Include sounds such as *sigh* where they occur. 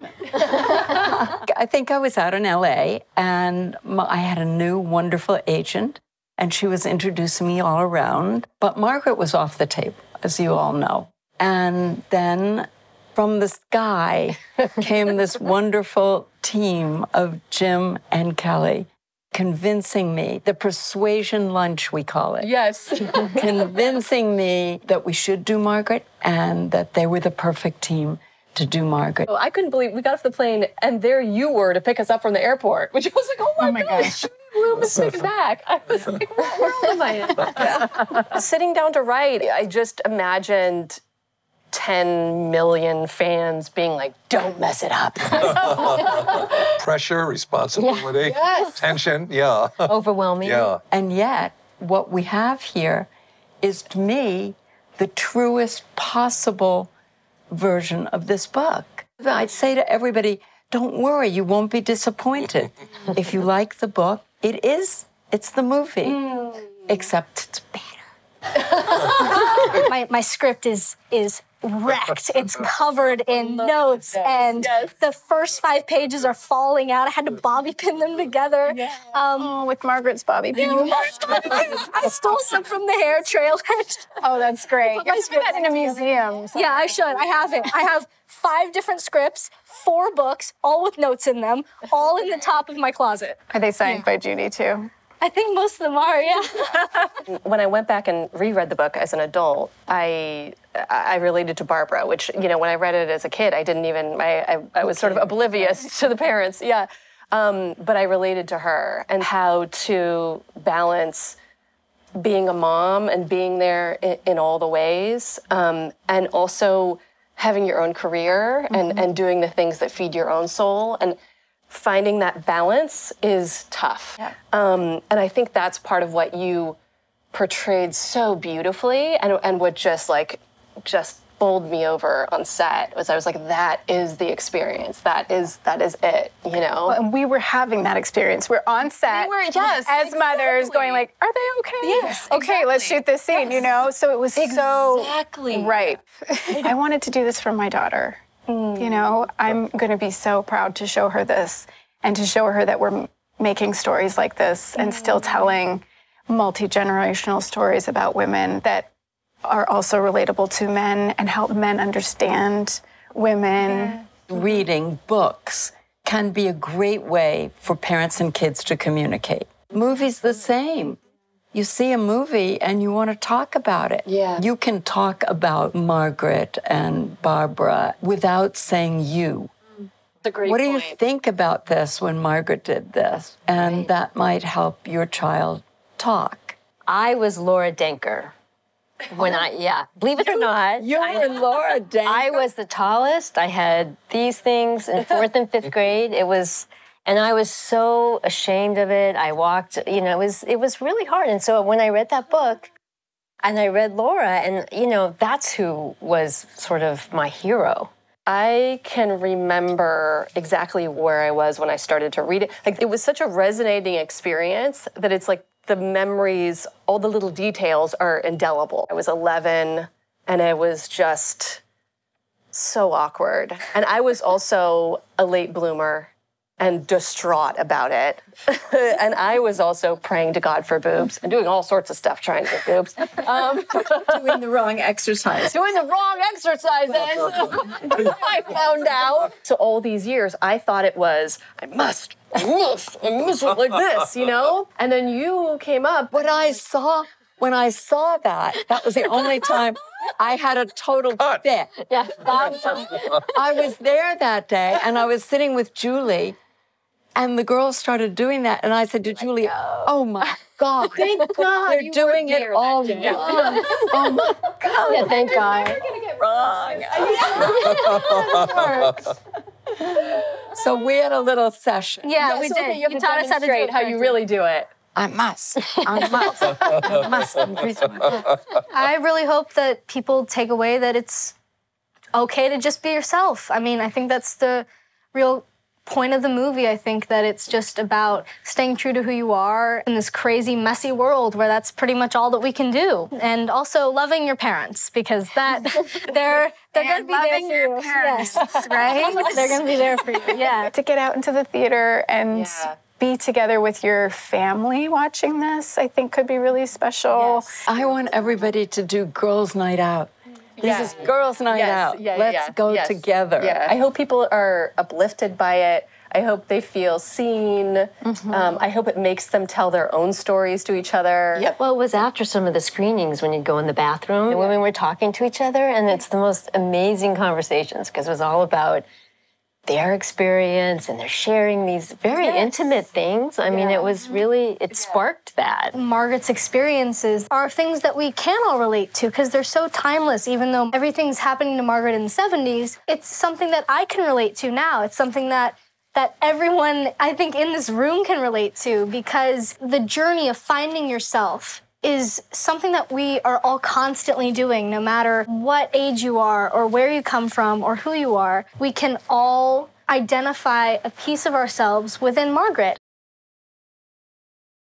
*laughs* I think I was out in LA and I had a new wonderful agent and she was introducing me all around. But Margaret was off the table, as you all know. And then from the sky came this *laughs* wonderful team of Jim and Kelly convincing me, the persuasion lunch, we call it. Yes. convincing me that we should do Margaret and that they were the perfect team to do Margaret. Oh, I couldn't believe we got off the plane and there you were to pick us up from the airport, which I was like, oh my, oh my gosh. gosh. We'll be taken back. I was like, where, where am I in? *laughs* Sitting down to write, I just imagined 10 million fans being like, don't mess it up. *laughs* Pressure, responsibility, yeah. yes. tension, yeah. Overwhelming. Yeah. And yet, what we have here is to me the truest possible version of this book. I'd say to everybody, don't worry, you won't be disappointed. *laughs* if you like the book, it is, it's the movie, mm. except it's better. *laughs* my, my script is is wrecked. It's *laughs* covered in notes, yes, and yes. the first five pages are falling out. I had to bobby pin them together. Yeah. Um, oh, with Margaret's bobby pin. I stole some from the hair trailer. oh, that's great. You're put that in a museum. Yeah, I should. I have it. I have five different scripts, four books, all with notes in them, all in the top of my closet. Are they signed yeah. by Judy too? I think most of them are, yeah. when I went back and reread the book as an adult, I I related to Barbara, which you know when I read it as a kid, I didn't even I I, I was sort of oblivious to the parents, yeah. Um, but I related to her and how to balance being a mom and being there in, in all the ways, um, and also having your own career and, mm-hmm. and doing the things that feed your own soul and finding that balance is tough. Yeah. Um, and I think that's part of what you portrayed so beautifully and, and what just like, just bowled me over on set was I was like, that is the experience. That is that is it. You know. And we were having that experience. We're on set. We were, yes, as exactly. mothers going like, are they okay? Yes. Okay, exactly. let's shoot this scene. Yes. You know. So it was exactly. so exactly right. *laughs* I wanted to do this for my daughter. Mm. You know, I'm going to be so proud to show her this and to show her that we're making stories like this and still mm. telling multi generational stories about women that are also relatable to men and help men understand women. Yeah. Reading books can be a great way for parents and kids to communicate. Movies the same you see a movie and you want to talk about it. Yeah. You can talk about Margaret and Barbara without saying you. what point. do you think about this when Margaret did this? And right. that might help your child talk. I was Laura Danker. When I, yeah, believe it or not, you were Laura Danker. I was the tallest. I had these things in fourth and fifth mm-hmm. grade. It was and I was so ashamed of it. I walked, you know, it was it was really hard. And so when I read that book, and I read Laura, and you know, that's who was sort of my hero. I can remember exactly where I was when I started to read it. Like it was such a resonating experience that it's like the memories, all the little details are indelible. I was 11 and it was just so awkward. And I was also a late bloomer and distraught about it. *laughs* and I was also praying to God for boobs and doing all sorts of stuff trying to get boobs. Um, *laughs* doing the wrong exercise. Doing the wrong exercises. *laughs* I found out. So all these years, I thought it was, I must, I must, I must like this, you know? And then you came up. What I saw when I saw that, that was the only time I had a total fit. Yeah, I was there that day and I was sitting with Julie and the girls started doing that. And I said to Julie, oh my God. Thank God. They're doing *laughs* it all wrong. oh my God. Yeah, thank God. You're going to get wrong. so we had a little session. Yeah, no, we did. Okay, you, you taught us how to do it, how you really do it. I must. I must. I must increase my I really hope that people take away that it's okay to just be yourself. I mean, I think that's the real point of the movie. I think that it's just about staying true to who you are in this crazy, messy world where that's pretty much all that we can do. And also loving your parents because that *laughs* they're they're going to be there for you. parents, yes. right? *laughs* they're going to be there for you. Yeah. *laughs* to get out into the theater and Yeah. be together with your family watching this, I think could be really special. I want everybody to do girls' night out. This Yeah. is girls' night Yes, out. yeah, Let's yeah. go Yes. together. Yeah. I hope people are uplifted by it. I hope they feel seen. Mm-hmm. Um, I hope it makes them tell their own stories to each other. Yep. Well, it was after some of the screenings when you'd go in the bathroom the women were talking to each other, and it's the most amazing conversations because it was all about their experience and they're sharing these very intimate things. I mean, it was really, it sparked that. Margaret's experiences are things that we can all relate to because they're so timeless. Even though everything's happening to Margaret in the 70s, it's something that I can relate to now. It's something that that everyone I think in this room can relate to because the journey of finding yourself is something that we are all constantly doing no matter what age you are or where you come from or who you are. We can all identify a piece of ourselves within Margaret.